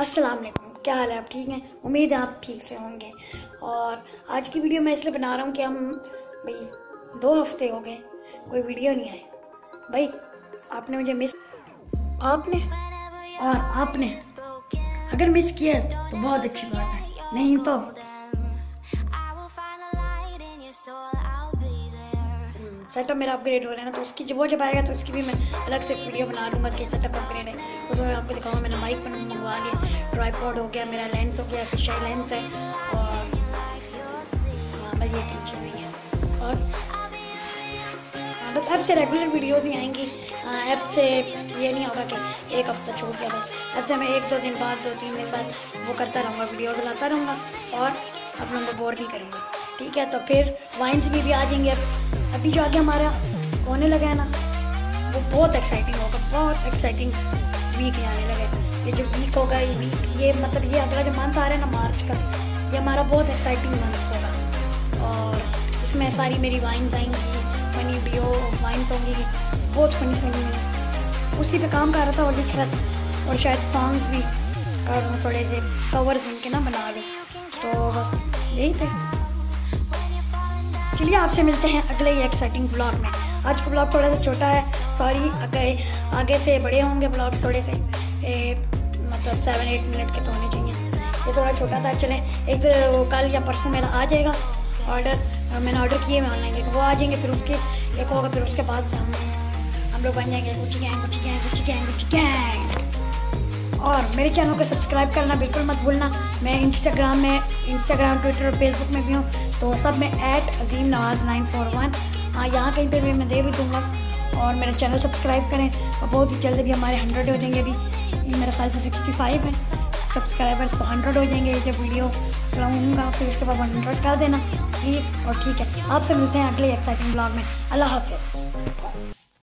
अस्सलाम वालेकुम क्या हाल है आप ठीक हैं? उम्मीद है आप ठीक से होंगे। और आज की वीडियो मैं इसलिए बना रहा हूँ कि हम भाई दो हफ़्ते हो गए कोई वीडियो नहीं आई भाई आपने मुझे मिस आपने और आपने अगर मिस किया तो बहुत अच्छी बात है। नहीं तो सेटअप मेरा अपग्रेड हो रहा है ना तो उसकी जब वो जब आएगा तो उसकी भी मैं अलग से वीडियो बना लूँगा कि सेटअप अपग्रेड है। उसमें मैं आपको दिखाऊँगा मैंने माइक पर मंगवा लिया ट्राईपॉड हो गया मेरा लेंस हो गया फिशर लेंस है और हाँ बस ये टेंशन नहीं है और बस ऐप से रेगुलर वीडियोस ही आएँगी। ऐप से ये नहीं होगा कि एक हफ़्ता छोड़ गया बस। ऐप से मैं एक दो दिन बाद दो तीन दिन बाद वो करता रहूँगा वीडियो बनाता रहूँगा और लोगों को बोर नहीं करूँगा। ठीक है तो फिर वाइन्स भी, भी आ जाएँगे अब। अभी जो आगे हमारा होने लगा है ना, वो बहुत एक्साइटिंग होगा, बहुत एक्साइटिंग वीक आने लगे ये जो वीक होगा, ये वीक ये मतलब ये अगला जो मंथ आ रहा है ना मार्च का, ये हमारा बहुत एक्साइटिंग मंथ होगा। और इसमें सारी मेरी वाइन्स आएँगी फनी वीडियो वाइन्स होंगी, बहुत फनी फनी उसी पे काम कर रहा था और लिख रहा था, और शायद सॉन्ग्स भी कर थोड़े से कवर्स उनके ना बना लूँ तो बस यही थे। चलिए आपसे मिलते हैं अगले ही एक्साइटिंग ब्लॉग में। आज का ब्लॉग थोड़ा सा छोटा है सॉरी आगे आगे से बड़े होंगे ब्लॉग थोड़े से ए, मतलब सेवन एट मिनट के तो होने चाहिए। ये थोड़ा छोटा था चलें एक तो कल या परसों मेरा आ जाएगा ऑर्डर मैंने ऑर्डर किए मैं ऑनलाइन वो आ जाएँगे फिर उसके एक होगा फिर उसके बाद हम हम लोग बन जाएँगे कुछ गैंग कुछ गैंग कुछ गैंग कुछ गैंग। और मेरे चैनल को सब्सक्राइब करना बिल्कुल मत भूलना। मैं इंस्टाग्राम में इंस्टाग्राम ट्विटर और फेसबुक में भी हूँ। तो सब में eight Azeem Nawaz nine four one हाँ यहाँ कहीं पर भी मैं दे भी दूँगा और मेरा चैनल सब्सक्राइब करें। और बहुत ही जल्द भी हमारे हंड्रेड हो जाएँगे अभी। मेरे ख्याल से सिक्सटी फाइव है। सब्सक्राइबर्स तो हंड्रेड हो जाएँगे। जब वीडियो चलाऊँगा, फिर उसके बाद हंड्रेड कर देना। प्लीज़ और ठीक है। आपसे मिलते हैं अगले एक्साइटिंग ब्लॉग में। अल्लाह हाफिज़।